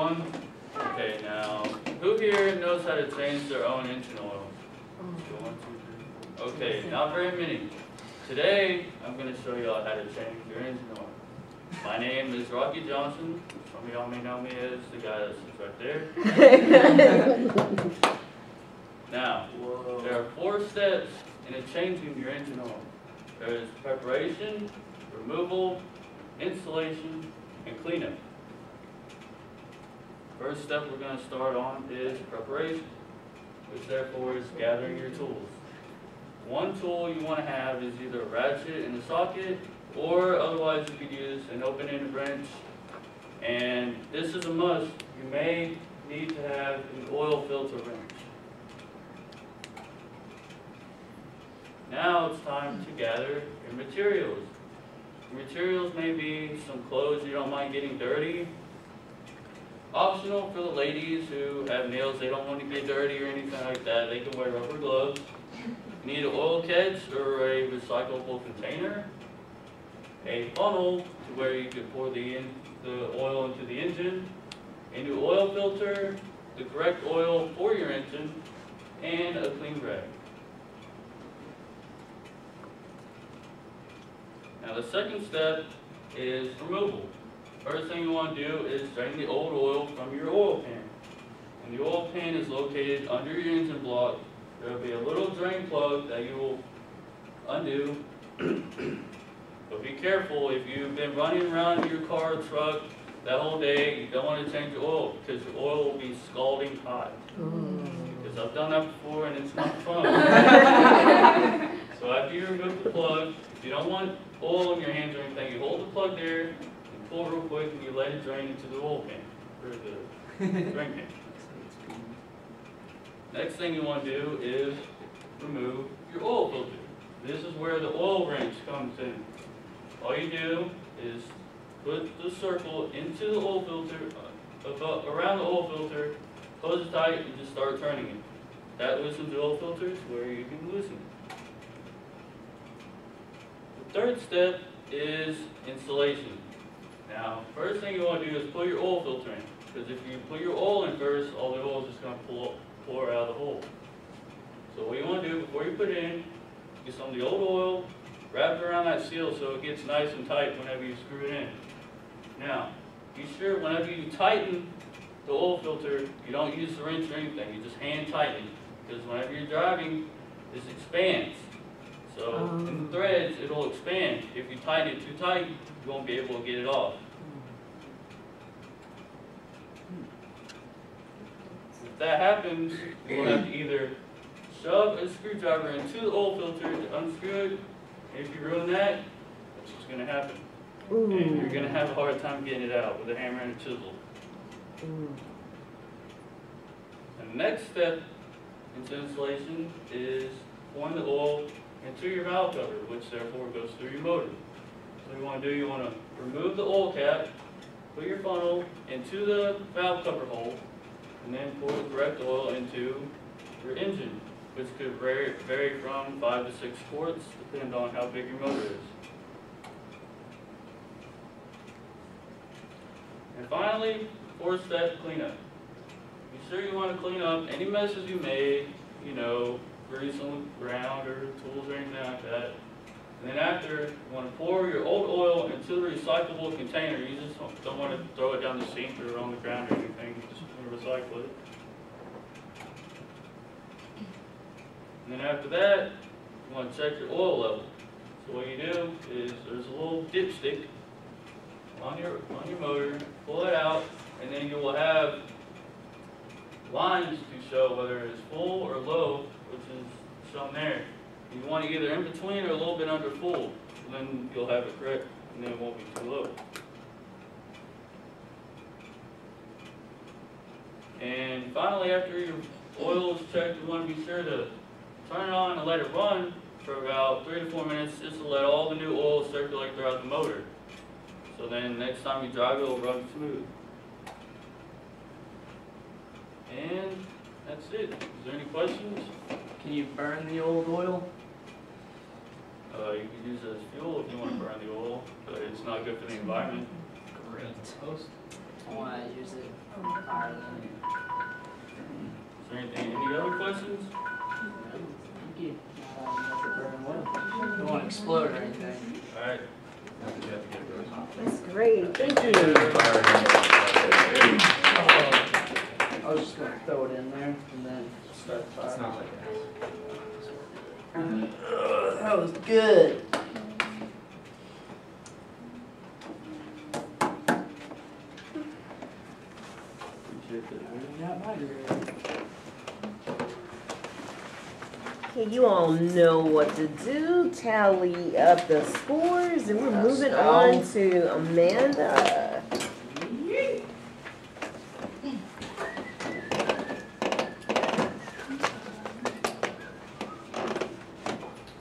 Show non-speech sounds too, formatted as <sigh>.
on? Okay, now, who here knows how to change their own engine oil? Okay, not very many. Today, I'm going to show y'all how to change your engine oil. My name is Rocky Johnson. Some of y'all may know me as the guy that sits right there. <laughs> now, Whoa. there are four steps in changing your engine oil. There is preparation, removal, installation, and cleanup. First step we're gonna start on is preparation, which therefore is gathering your tools. One tool you wanna have is either a ratchet and a socket, or otherwise you could use an open-ended wrench. And this is a must, you may need to have an oil filter wrench. Now it's time to gather your materials. Materials may be some clothes you don't mind getting dirty. Optional for the ladies who have nails they don't want to get dirty or anything like that, they can wear rubber gloves. You need an oil catch or a recyclable container. A funnel to where you can pour the, in, the oil into the engine. A new oil filter, the correct oil for your engine, and a clean rag. Now the second step is removal. First thing you want to do is drain the old oil from your oil pan. And the oil pan is located under your engine block. There will be a little drain plug that you will undo. <clears throat> but be careful if you've been running around in your car or truck that whole day, you don't want to change your oil because your oil will be scalding hot. Because I've done that before and it's not fun. <laughs> so after you remove the plug, if you don't want oil in your hands or anything, you hold the plug there, pull real quick, and you let it drain into the oil pan, or the <laughs> drain pan. Next thing you want to do is remove your oil filter. This is where the oil wrench comes in. All you do is put the circle into the oil filter, uh, about, around the oil filter, close it tight, and just start turning it. That loosens the oil filters where you can loosen it. The third step is installation. Now, first thing you want to do is put your oil filter in, because if you put your oil in first, all the oil is just going to pour, pour out of the hole. So what you want to do before you put it in, get some of the old oil, wrap it around that seal so it gets nice and tight whenever you screw it in. Now, be sure whenever you tighten the oil filter, you don't use the wrench or anything, you just hand tighten because whenever you're driving, this expands. So in the threads, it'll expand. If you tighten it too tight, you won't be able to get it off. If that happens, you'll have to either shove a screwdriver into the oil filter to unscrew it. If you ruin that, that's what's gonna happen. And you're gonna have a hard time getting it out with a hammer and a chisel. The next step into installation is pouring the oil into your valve cover, which therefore goes through your motor. So you want to do, you want to remove the oil cap, put your funnel into the valve cover hole, and then pour the correct oil into your engine, which could vary, vary from five to six quarts, depending on how big your motor is. And finally, fourth step, cleanup. Be sure you want to clean up any messes you made, you know, grease on the ground or tools or anything like that. And then after, you want to pour your old oil into the recyclable container. You just don't, don't want to throw it down the sink or on the ground or anything. You just want to recycle it. And then after that, you want to check your oil level. So what you do is there's a little dipstick on your on your motor. Pull it out, and then you will have lines to show whether it's full or low, which is shown there. You want it either in between or a little bit under full, then you'll have it correct, and then it won't be too low. And finally, after your oil is checked, you want to be sure to turn it on and let it run for about three to four minutes, just to let all the new oil circulate throughout the motor. So then next time you drive, it, it will run smooth. And that's it. Is there any questions? Can you burn the old oil? Uh, you can use it as fuel if you want to burn the oil, but it's not good for the environment. Great. Toast. I want to use it fire than Is there anything any other questions? Thank you. You have to burn well. Don't want to explode or anything. Alright. That's great, thank you. I was just gonna throw it in there and then start the It's fire. not like That uh, That was good. Appreciate that. I got my grade. Okay, you all know what to do, tally up the scores, and we're moving oh. on to Amanda. Aw. Tally up the score.